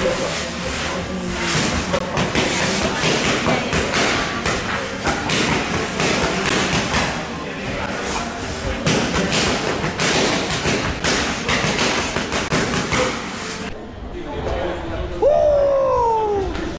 Yes.